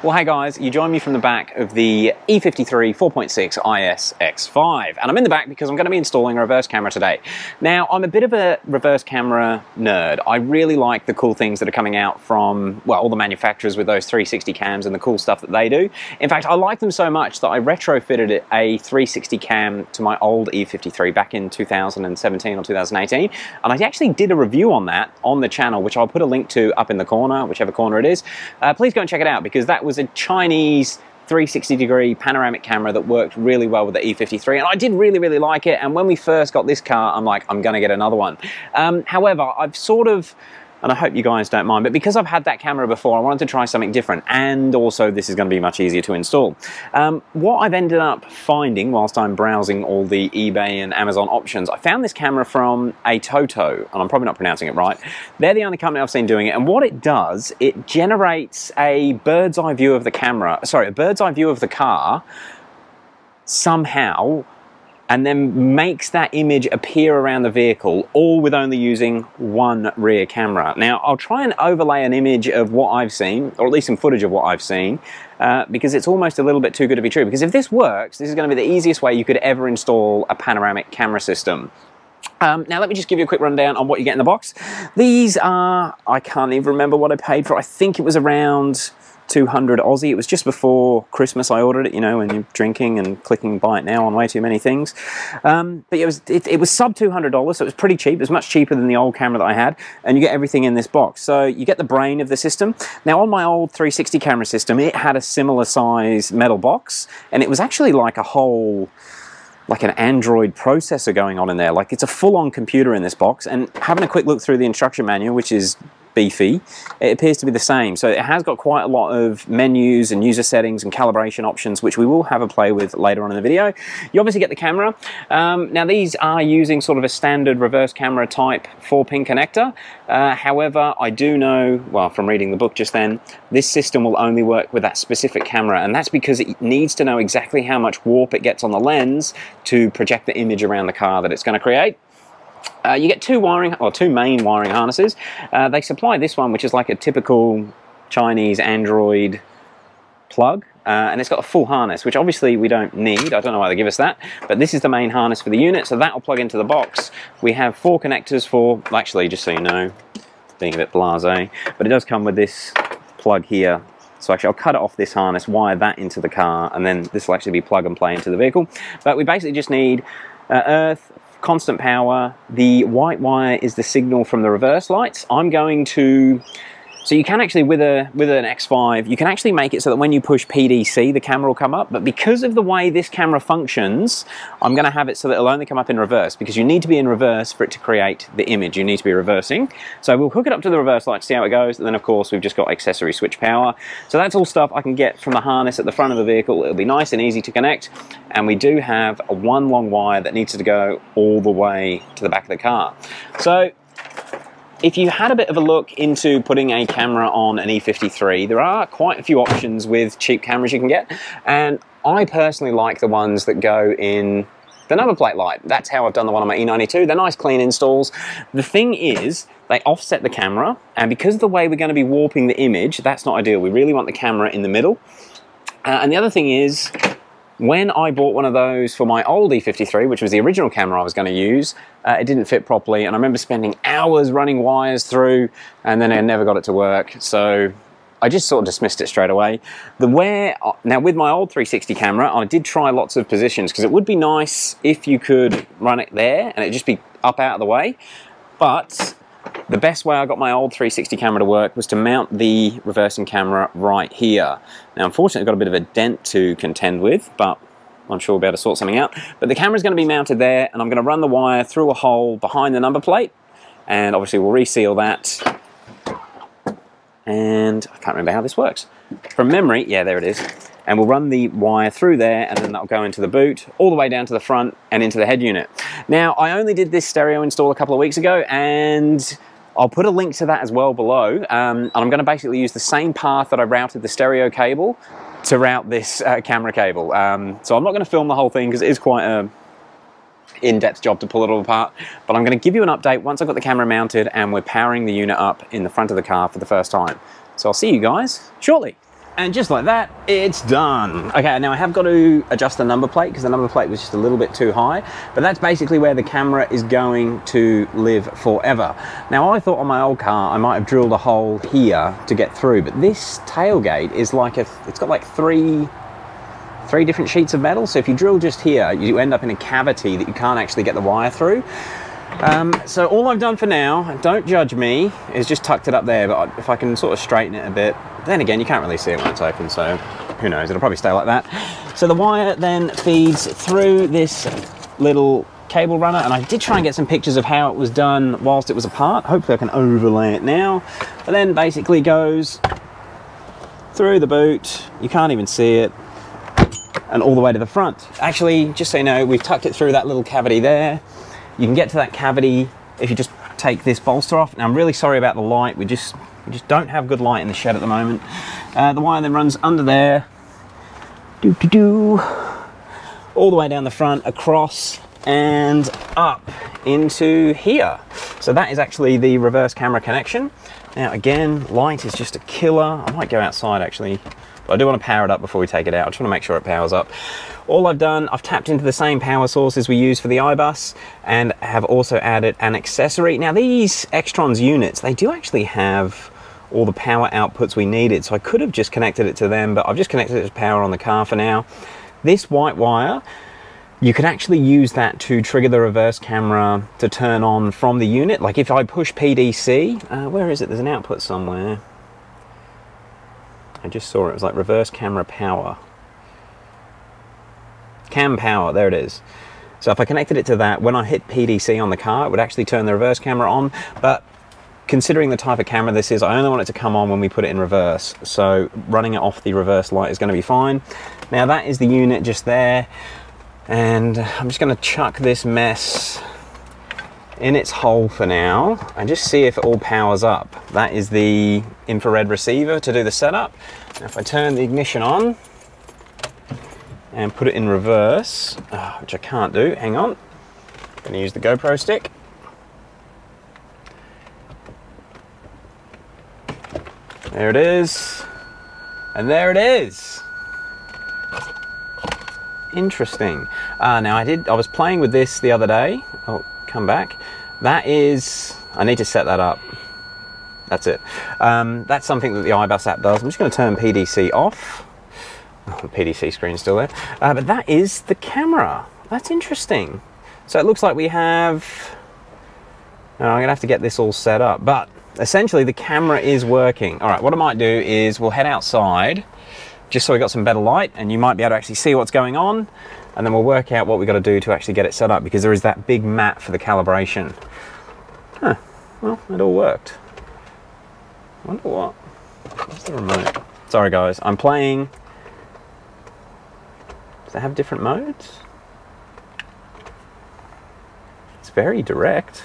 Well, hey guys, you join me from the back of the E53 4.6 IS X5, and I'm in the back because I'm going to be installing a reverse camera today. Now, I'm a bit of a reverse camera nerd. I really like the cool things that are coming out from, well, all the manufacturers with those 360 cams and the cool stuff that they do. In fact, I like them so much that I retrofitted a 360 cam to my old E53 back in 2017 or 2018, and I actually did a review on that on the channel, which I'll put a link to up in the corner, whichever corner it is. Uh, please go and check it out because that was a Chinese 360 degree panoramic camera that worked really well with the E53 and I did really really like it. And when we first got this car I'm like I'm gonna get another one. Um, however I've sort of and I hope you guys don't mind, but because I've had that camera before, I wanted to try something different, and also this is going to be much easier to install. Um, what I've ended up finding whilst I'm browsing all the eBay and Amazon options, I found this camera from ATOTO, and I'm probably not pronouncing it right. They're the only company I've seen doing it, and what it does, it generates a bird's eye view of the camera, sorry, a bird's eye view of the car somehow and then makes that image appear around the vehicle, all with only using one rear camera. Now, I'll try and overlay an image of what I've seen, or at least some footage of what I've seen, uh, because it's almost a little bit too good to be true. Because if this works, this is going to be the easiest way you could ever install a panoramic camera system. Um, now let me just give you a quick rundown on what you get in the box. These are, I can't even remember what I paid for. I think it was around 200 Aussie. It was just before Christmas I ordered it, you know, when you're drinking and clicking buy it now on way too many things. Um, but it was, it, it was sub $200, so it was pretty cheap. It was much cheaper than the old camera that I had, and you get everything in this box. So you get the brain of the system. Now on my old 360 camera system, it had a similar size metal box, and it was actually like a whole like an Android processor going on in there. Like it's a full-on computer in this box. And having a quick look through the instruction manual, which is beefy, it appears to be the same. So it has got quite a lot of menus and user settings and calibration options, which we will have a play with later on in the video. You obviously get the camera. Um, now these are using sort of a standard reverse camera type 4-pin connector. Uh, however, I do know, well, from reading the book just then, this system will only work with that specific camera, and that's because it needs to know exactly how much warp it gets on the lens to project the image around the car that it's going to create. Uh, you get two wiring, or two main wiring harnesses. Uh, they supply this one, which is like a typical Chinese Android plug. Uh, and it's got a full harness, which obviously we don't need. I don't know why they give us that, but this is the main harness for the unit, so that will plug into the box. We have four connectors for, actually, just so you know, being a bit blasé, but it does come with this plug here. So actually, I'll cut it off this harness, wire that into the car, and then this will actually be plug and play into the vehicle. But we basically just need uh, earth, constant power. The white wire is the signal from the reverse lights. I'm going to so you can actually, with a with an X5, you can actually make it so that when you push PDC, the camera will come up. But because of the way this camera functions, I'm to have it so that it'll only come up in reverse because you need to be in reverse for it to create the image. You need to be reversing. So we'll hook it up to the reverse light see how it goes. And then, of course, we've just got accessory switch power. So that's all stuff I can get from the harness at the front of the vehicle. It'll be nice and easy to connect. And we do have a one long wire that needs to go all the way to the back of the car. So if you had a bit of a look into putting a camera on an E53, there are quite a few options with cheap cameras you can get, and I personally like the ones that go in the number plate light. That's how I've done the one on my E92. They're nice clean installs. The thing is, they offset the camera, and because of the way we're going to be warping the image, that's not ideal. We really want the camera in the middle. Uh, and the other thing is, when I bought one of those for my old E53, which was the original camera I was going to use, uh, it didn't fit properly, and I remember spending hours running wires through, and then I never got it to work. So I just sort of dismissed it straight away. The where uh, now with my old 360 camera, I did try lots of positions because it would be nice if you could run it there and it just be up out of the way. But the best way I got my old 360 camera to work was to mount the reversing camera right here. Now unfortunately I've got a bit of a dent to contend with, but I'm sure we'll be able to sort something out. But the camera's going to be mounted there and I'm going to run the wire through a hole behind the number plate and obviously we'll reseal that and I can't remember how this works. From memory, yeah there it is, and we'll run the wire through there and then that'll go into the boot all the way down to the front and into the head unit. Now I only did this stereo install a couple of weeks ago and I'll put a link to that as well below um, and I'm going to basically use the same path that I routed the stereo cable to route this uh, camera cable. Um, so I'm not going to film the whole thing because it is quite a in-depth job to pull it all apart but I'm going to give you an update once I've got the camera mounted and we're powering the unit up in the front of the car for the first time. So I'll see you guys shortly. And just like that, it's done. Okay, now I have got to adjust the number plate because the number plate was just a little bit too high, but that's basically where the camera is going to live forever. Now I thought on my old car, I might have drilled a hole here to get through, but this tailgate is like a, it's got like three, three different sheets of metal. So if you drill just here, you end up in a cavity that you can't actually get the wire through. Um, so all I've done for now, don't judge me, is just tucked it up there, but if I can sort of straighten it a bit, then again, you can't really see it when it's open, so who knows, it'll probably stay like that. So the wire then feeds through this little cable runner, and I did try and get some pictures of how it was done whilst it was apart. Hopefully I can overlay it now. But then basically goes through the boot, you can't even see it, and all the way to the front. Actually, just so you know, we've tucked it through that little cavity there. You can get to that cavity if you just take this bolster off. Now I'm really sorry about the light. We just we just don't have good light in the shed at the moment. Uh, the wire then runs under there, do do do, all the way down the front, across and up into here. So that is actually the reverse camera connection. Now again, light is just a killer. I might go outside actually but I do want to power it up before we take it out. I just want to make sure it powers up. All I've done, I've tapped into the same power sources we use for the iBus and have also added an accessory. Now these XTRONS units, they do actually have all the power outputs we needed. So I could have just connected it to them, but I've just connected it to power on the car for now. This white wire, you can actually use that to trigger the reverse camera to turn on from the unit. Like if I push PDC, uh, where is it? There's an output somewhere. I just saw it. It was like reverse camera power. Cam power, there it is. So if I connected it to that, when I hit PDC on the car, it would actually turn the reverse camera on. But considering the type of camera this is, I only want it to come on when we put it in reverse. So running it off the reverse light is going to be fine. Now that is the unit just there. And I'm just going to chuck this mess in its hole for now and just see if it all powers up. That is the infrared receiver to do the setup. Now if I turn the ignition on and put it in reverse, uh, which I can't do, hang on. I'm gonna use the GoPro stick. There it is. And there it is. Interesting. Uh, now I did, I was playing with this the other day. Oh, come back. That is, I need to set that up. That's it. Um, that's something that the iBus app does. I'm just going to turn PDC off. Oh, the PDC screen's still there. Uh, but that is the camera. That's interesting. So it looks like we have... Oh, I'm going to have to get this all set up. But essentially the camera is working. All right, what I might do is we'll head outside just so we got some better light and you might be able to actually see what's going on and then we'll work out what we've got to do to actually get it set up because there is that big mat for the calibration. Huh, well, it all worked. I wonder what, where's the remote? Sorry guys, I'm playing, does it have different modes? It's very direct.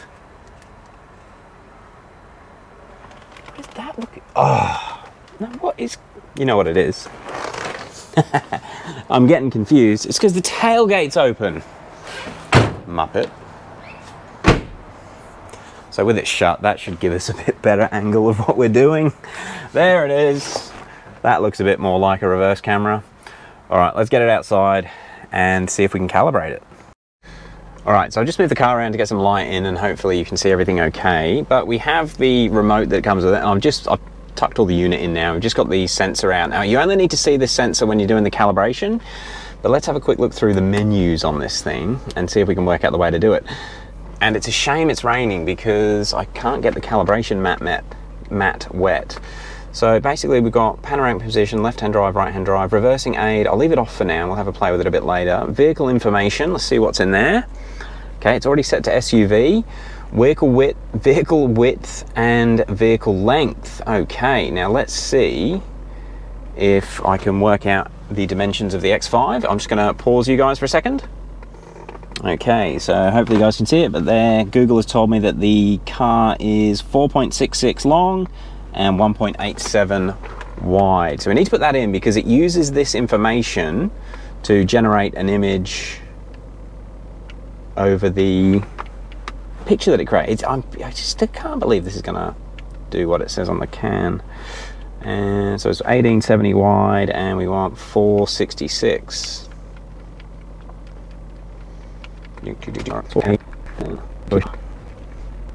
What is that looking, ah. oh, no, what is, you know what it is. I'm getting confused. It's because the tailgate's open. Muppet. So with it shut, that should give us a bit better angle of what we're doing. There it is. That looks a bit more like a reverse camera. All right, let's get it outside and see if we can calibrate it. All right, so I've just moved the car around to get some light in and hopefully you can see everything okay. But we have the remote that comes with it and I've just, I've tucked all the unit in now. We've just got the sensor out. Now you only need to see this sensor when you're doing the calibration, but let's have a quick look through the menus on this thing and see if we can work out the way to do it. And it's a shame it's raining because I can't get the calibration mat, mat, mat wet. So basically we've got panoramic position, left-hand drive, right-hand drive, reversing aid. I'll leave it off for now. We'll have a play with it a bit later. Vehicle information, let's see what's in there. Okay, it's already set to SUV vehicle width, vehicle width and vehicle length. Okay, now let's see if I can work out the dimensions of the X5. I'm just going to pause you guys for a second. Okay, so hopefully you guys can see it, but there Google has told me that the car is 4.66 long and 1.87 wide. So we need to put that in because it uses this information to generate an image over the picture that it creates. I'm, I just can't believe this is going to do what it says on the can. And so it's 1870 wide and we want 466.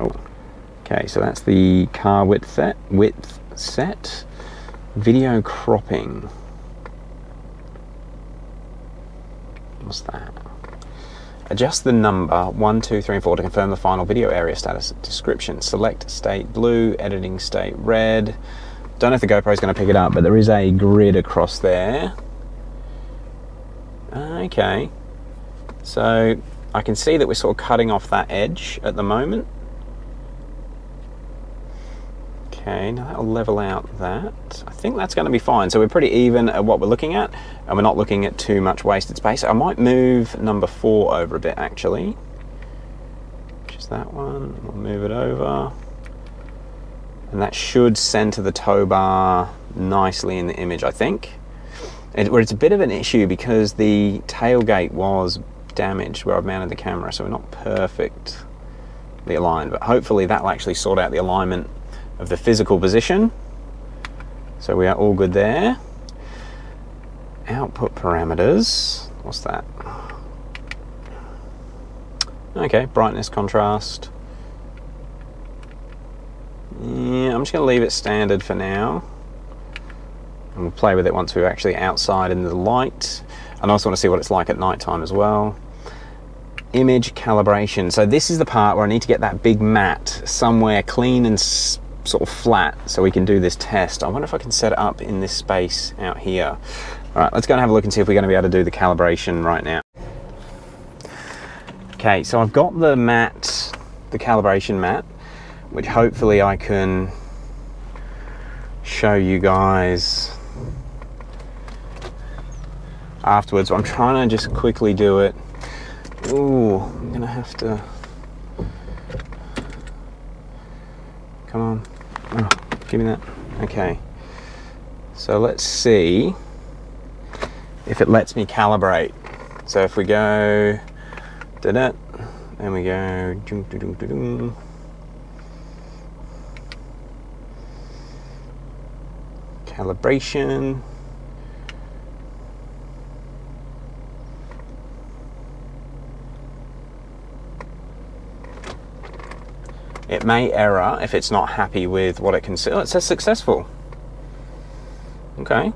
Oh. Okay, so that's the car width set. Width set. Video cropping. What's that? Adjust the number 1, 2, 3, and 4 to confirm the final video area status. Description. Select state blue, editing state red. Don't know if the GoPro is going to pick it up, but there is a grid across there. Okay. So I can see that we're sort of cutting off that edge at the moment. Okay, now that'll level out that. I think that's going to be fine. So we're pretty even at what we're looking at, and we're not looking at too much wasted space. I might move number four over a bit, actually. Is that one. We'll move it over. And that should center the tow bar nicely in the image, I think. It, it's a bit of an issue because the tailgate was damaged where I've mounted the camera, so we're not perfectly aligned, but hopefully that'll actually sort out the alignment of the physical position. So we are all good there. Output parameters, what's that? Okay, brightness, contrast. Yeah, I'm just gonna leave it standard for now. And we'll play with it once we're actually outside in the light. And I also want to see what it's like at night time as well image calibration. So this is the part where I need to get that big mat somewhere clean and sort of flat so we can do this test. I wonder if I can set it up in this space out here. All right, let's go and have a look and see if we're gonna be able to do the calibration right now. Okay, so I've got the mat, the calibration mat, which hopefully I can show you guys afterwards. I'm trying to just quickly do it Ooh, I'm gonna have to. Come on. Oh, give me that. Okay. So let's see if it lets me calibrate. So if we go da da and we go calibration It may error if it's not happy with what it can see. Oh, it says successful. Okay.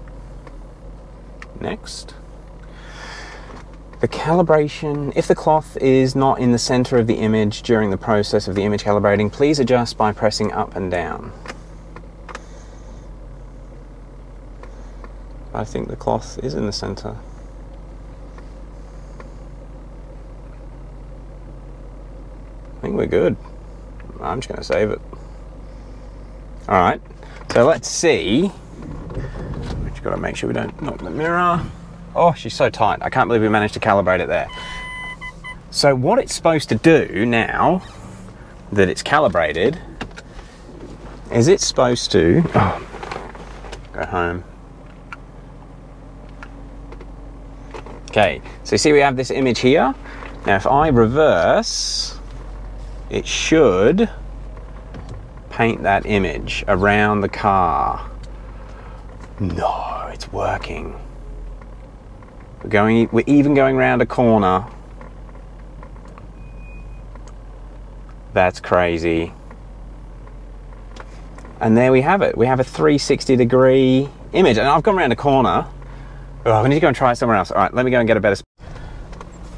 Next. The calibration, if the cloth is not in the center of the image during the process of the image calibrating, please adjust by pressing up and down. I think the cloth is in the center. I think we're good. I'm just going to save it. All right, so let's see. We just got to make sure we don't knock the mirror. Oh, she's so tight. I can't believe we managed to calibrate it there. So what it's supposed to do now that it's calibrated is it's supposed to oh, go home. Okay, so you see we have this image here. Now if I reverse it should paint that image around the car. No, it's working. We're going, we're even going around a corner. That's crazy. And there we have it. We have a 360 degree image. And I've gone around a corner. Oh, we need to go and try somewhere else. All right, let me go and get a better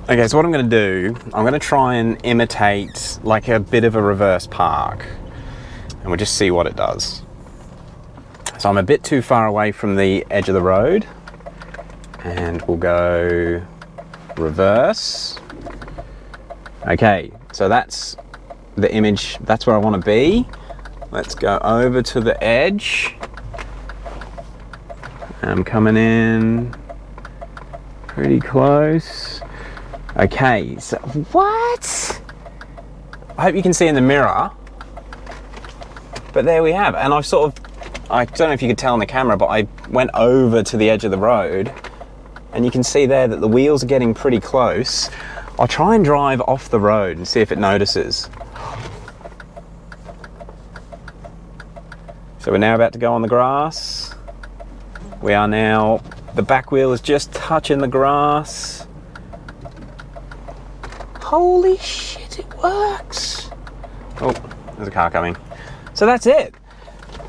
Okay, so what I'm going to do, I'm going to try and imitate like a bit of a reverse park and we'll just see what it does. So I'm a bit too far away from the edge of the road and we'll go reverse. Okay, so that's the image, that's where I want to be. Let's go over to the edge. I'm coming in pretty close. Okay, so what? I hope you can see in the mirror. But there we have, and I've sort of, I don't know if you could tell on the camera, but I went over to the edge of the road, and you can see there that the wheels are getting pretty close. I'll try and drive off the road and see if it notices. So we're now about to go on the grass. We are now, the back wheel is just touching the grass. Holy shit, it works. Oh, there's a car coming. So that's it.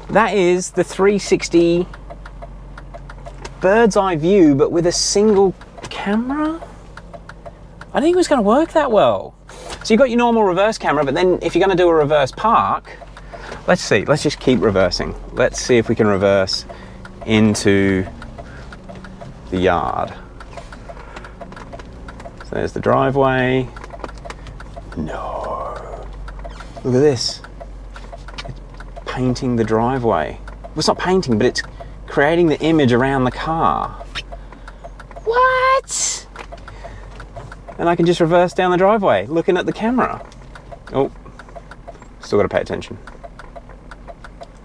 That is the 360 bird's eye view, but with a single camera. I didn't think it was going to work that well. So you've got your normal reverse camera, but then if you're going to do a reverse park, let's see, let's just keep reversing. Let's see if we can reverse into the yard. So there's the driveway. No. Look at this. Painting the driveway. Well, it's not painting, but it's creating the image around the car. What? And I can just reverse down the driveway looking at the camera. Oh, still got to pay attention.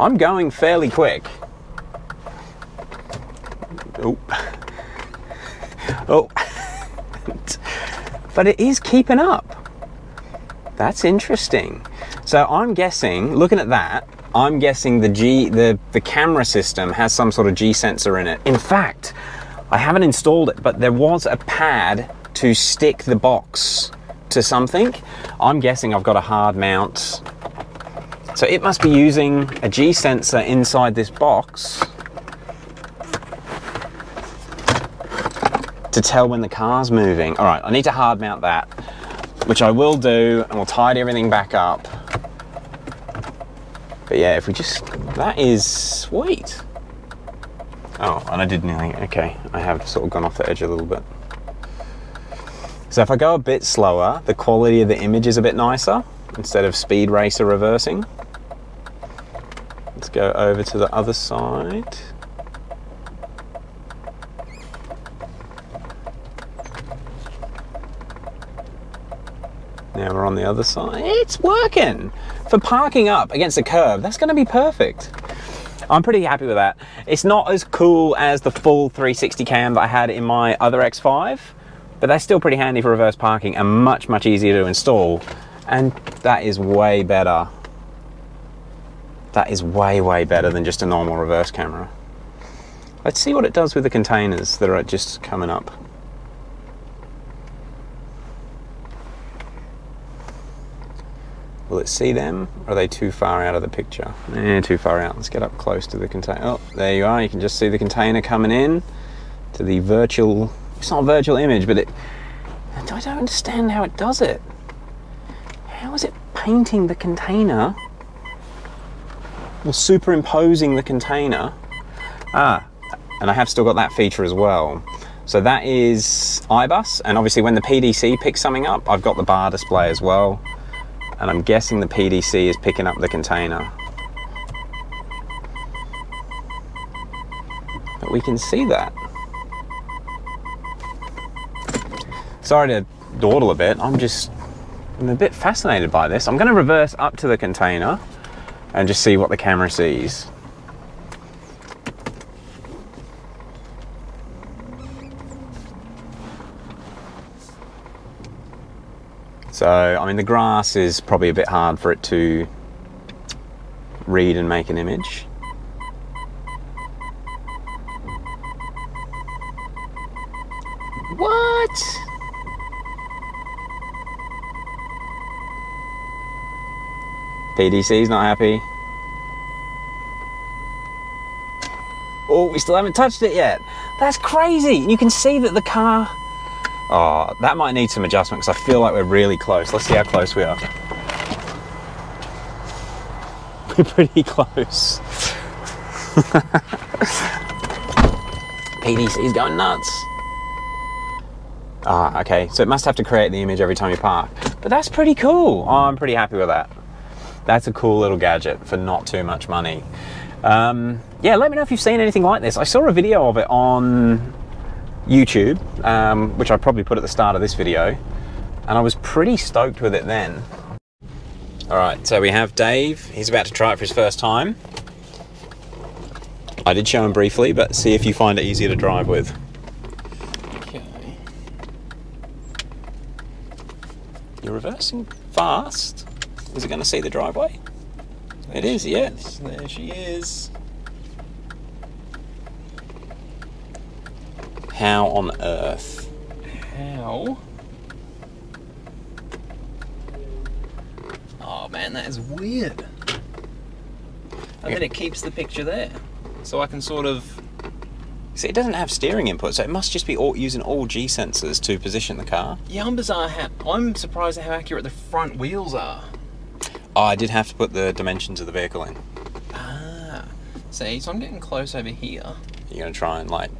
I'm going fairly quick. Oh. Oh. but it is keeping up. That's interesting. So I'm guessing, looking at that, I'm guessing the G, the, the camera system has some sort of G sensor in it. In fact, I haven't installed it, but there was a pad to stick the box to something. I'm guessing I've got a hard mount. So it must be using a G sensor inside this box to tell when the car's moving. All right, I need to hard mount that, which I will do, and we'll tidy everything back up. But yeah, if we just, that is sweet. Oh, and I did nearly, okay, I have sort of gone off the edge a little bit. So if I go a bit slower, the quality of the image is a bit nicer instead of speed racer reversing. Let's go over to the other side. Now we're on the other side. It's working. For parking up against a curb, that's gonna be perfect. I'm pretty happy with that. It's not as cool as the full 360 cam that I had in my other X5, but that's still pretty handy for reverse parking and much, much easier to install. And that is way better. That is way, way better than just a normal reverse camera. Let's see what it does with the containers that are just coming up. Will it see them? Or are they too far out of the picture? Eh, too far out. Let's get up close to the container. Oh, there you are. You can just see the container coming in to the virtual, it's not a virtual image, but it, I don't understand how it does it. How is it painting the container or superimposing the container? Ah, and I have still got that feature as well. So that is iBus, and obviously when the PDC picks something up, I've got the bar display as well and I'm guessing the PDC is picking up the container. But we can see that. Sorry to dawdle a bit, I'm just, I'm a bit fascinated by this. I'm gonna reverse up to the container and just see what the camera sees. So, I mean, the grass is probably a bit hard for it to read and make an image. What? PDC's not happy. Oh, we still haven't touched it yet. That's crazy. You can see that the car Oh, that might need some adjustment because I feel like we're really close. Let's see how close we are. We're pretty close. PDC is going nuts. Ah, okay. So it must have to create the image every time you park. But that's pretty cool. Oh, I'm pretty happy with that. That's a cool little gadget for not too much money. Um, yeah, let me know if you've seen anything like this. I saw a video of it on YouTube, um, which I probably put at the start of this video, and I was pretty stoked with it then. All right, so we have Dave. He's about to try it for his first time. I did show him briefly, but see if you find it easier to drive with. Okay. You're reversing fast. Is it going to see the driveway? It is, yeah. There she is. How on earth? How? Oh man, that is weird. And then it keeps the picture there. So I can sort of. See, it doesn't have steering input, so it must just be all, using all G sensors to position the car. Yeah, I'm bizarre. How, I'm surprised at how accurate the front wheels are. Oh, I did have to put the dimensions of the vehicle in. Ah. See, so I'm getting close over here. You're going to try and, like,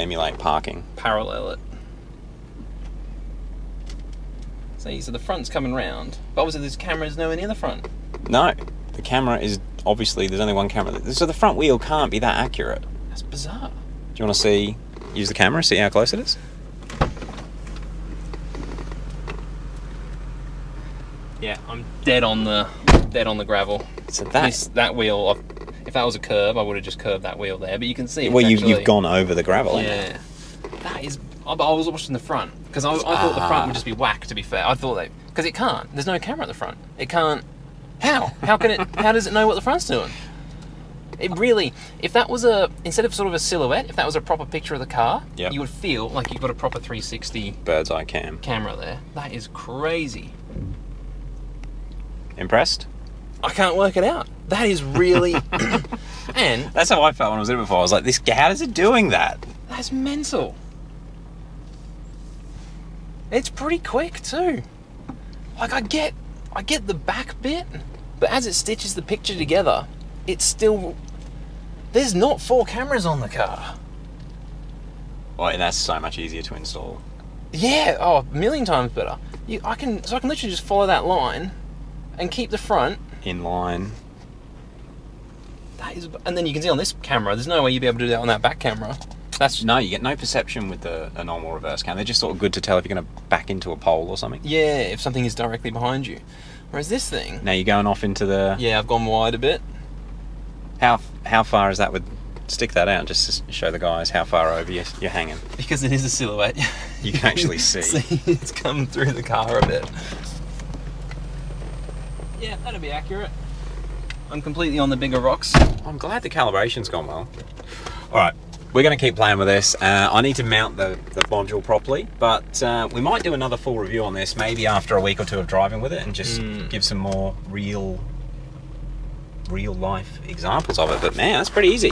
emulate parking. Parallel it. See, so the front's coming round. But obviously, this camera's nowhere near the front. No, the camera is obviously there's only one camera. So the front wheel can't be that accurate. That's bizarre. Do you want to see? Use the camera, see how close it is. Yeah, I'm dead on the dead on the gravel. So that This, that wheel, if that was a curve, I would have just curved that wheel there. But you can see. well, you, actually- you've gone over the gravel. Yeah, that is. I, I was watching the front because I, I thought the front would just be whack. To be fair, I thought that because it can't. There's no camera at the front. It can't. How? How can it? how does it know what the front's doing? It really, if that was a instead of sort of a silhouette, if that was a proper picture of the car, Yep. you would feel like you've got a proper 360 Bird's eye cam. camera there. That is crazy. Impressed? I can't work it out. That is really, and That's how I felt when I was in it before. I was like, this. How is it doing that? That's mental. It's pretty quick too. Like I get I get the back bit, but as it stitches the picture together, it's still there's not four cameras on the car. Oh, well, that's so much easier to install. Yeah, oh, a million times better. You, I can so I can literally just follow that line and keep the front. In line. That is, and then you can see on this camera, there's no way you'd be able to do that on that back camera. That's No, you get no perception with the a normal reverse cam. They're just sort of good to tell if you're going to back into a pole or something. yeah, if something is directly behind you. Whereas this thing, Now you're going off into the. yeah, I've gone wide a bit. How how far is that? With stick that out just to show the guys how far over you're, you're hanging. Because it is a silhouette. You can actually see. see it's come through the car a bit. Yeah, that'll be accurate. I'm completely on the bigger rocks. I'm glad the calibration's gone well. All right, we're going to keep playing with this. Uh, I need to mount the, the module properly, but uh, we might do another full review on this maybe after a week or two of driving with it and just give some more real, real life examples of it. But man, that's pretty easy.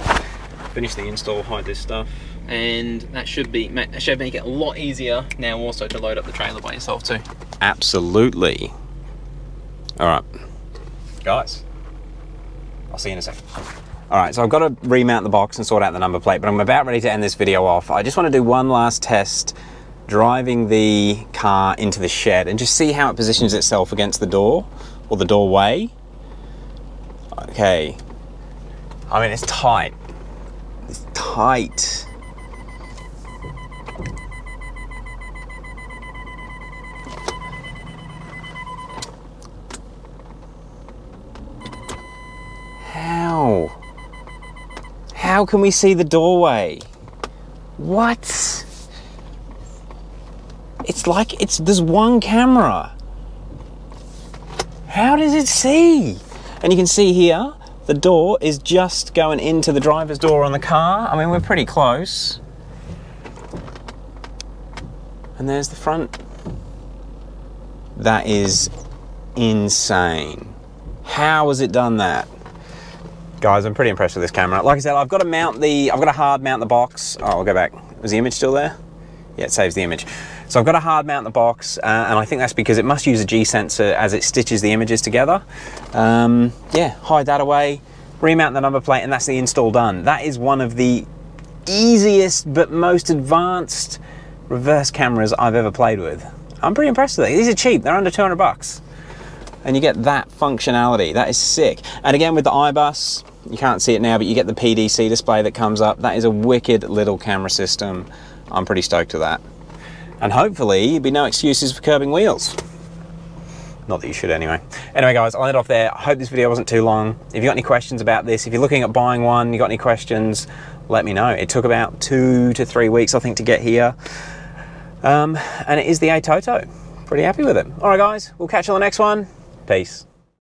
Finish the install, hide this stuff. And that should be ma- that should make it a lot easier now also to load up the trailer by yourself too. Absolutely. All right, guys. I'll see you in a second. All right, so I've got to remount the box and sort out the number plate, but I'm about ready to end this video off. I just want to do one last test driving the car into the shed and just see how it positions itself against the door or the doorway. Okay. I mean, it's tight. It's tight. How? How can we see the doorway? What? It's like it's there's one camera. How does it see? And you can see here, the door is just going into the driver's door on the car. I mean, we're pretty close. And there's the front. That is insane. How has it done that? Guys, I'm pretty impressed with this camera. Like I said, I've got to mount the, I've got to hard mount the box. Oh, I'll go back. Was the image still there? Yeah, it saves the image. So I've got to hard mount the box, uh, and I think that's because it must use a G sensor as it stitches the images together. Um, yeah, hide that away, remount the number plate, and that's the install done. That is one of the easiest but most advanced reverse cameras I've ever played with. I'm pretty impressed with it. These are cheap, they're under 200 bucks and you get that functionality. That is sick. And again, with the iBus, you can't see it now, but you get the PDC display that comes up. That is a wicked little camera system. I'm pretty stoked with that. And hopefully, there'll be no excuses for curbing wheels. Not that you should anyway. Anyway, guys, I'll end off there. I hope this video wasn't too long. If you got any questions about this, if you're looking at buying one, you got any questions, let me know. It took about two to three weeks, I think, to get here. Um, and it is the ATOTO. Pretty happy with it. All right, guys, we'll catch you on the next one. Peace.